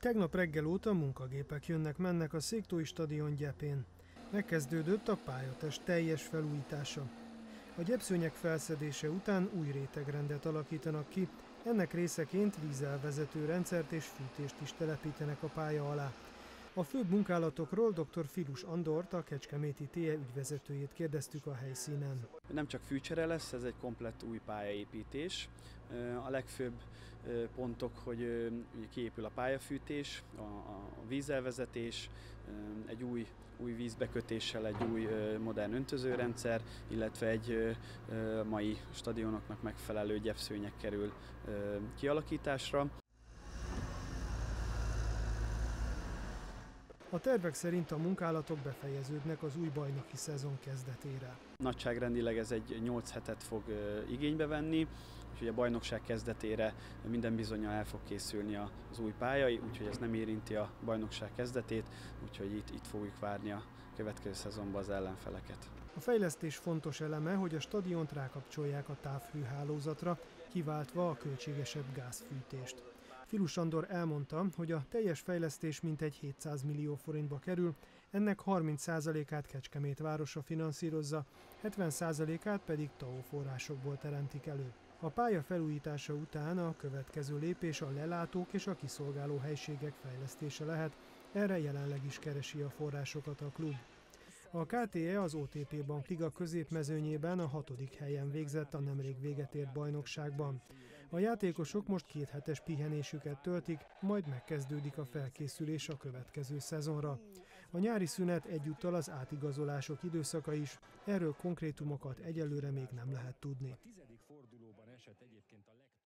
Tegnap reggel óta munkagépek jönnek-mennek a Széktói stadion gyepén. Megkezdődött a pályatest teljes felújítása. A gyepszőnyek felszedése után új rétegrendet alakítanak ki, ennek részeként vízelvezető rendszert és fűtést is telepítenek a pálya alá. A főbb munkálatokról dr. Filus Andort, a Kecskeméti TE ügyvezetőjét kérdeztük a helyszínen. Nem csak fűcsere lesz, ez egy komplett új pályaépítés. A legfőbb pontok, hogy kiépül a pályafűtés, a vízelvezetés, egy új, új vízbekötéssel egy új modern öntözőrendszer, illetve egy mai stadionoknak megfelelő gyepszőnyek kerül kialakításra. A tervek szerint a munkálatok befejeződnek az új bajnoki szezon kezdetére. Nagyságrendileg ez egy 8 hetet fog igénybe venni, úgyhogy a bajnokság kezdetére minden bizonyal el fog készülni az új pályai, úgyhogy ez nem érinti a bajnokság kezdetét, úgyhogy itt, itt fogjuk várni a következő szezonban az ellenfeleket. A fejlesztés fontos eleme, hogy a stadiont rákapcsolják a távhőhálózatra, kiváltva a költségesebb gázfűtést. Filus Andor elmondta, hogy a teljes fejlesztés mintegy 700 millió forintba kerül, ennek 30%-át Kecskemét városa finanszírozza, 70%-át pedig TAO forrásokból teremtik elő. A pálya felújítása után a következő lépés a lelátók és a kiszolgáló helységek fejlesztése lehet, erre jelenleg is keresi a forrásokat a klub. A KTE az OTP Bank Liga középmezőnyében a hatodik helyen végzett a nemrég véget ért bajnokságban. A játékosok most két hetes pihenésüket töltik, majd megkezdődik a felkészülés a következő szezonra. A nyári szünet egyúttal az átigazolások időszaka is, erről konkrétumokat egyelőre még nem lehet tudni.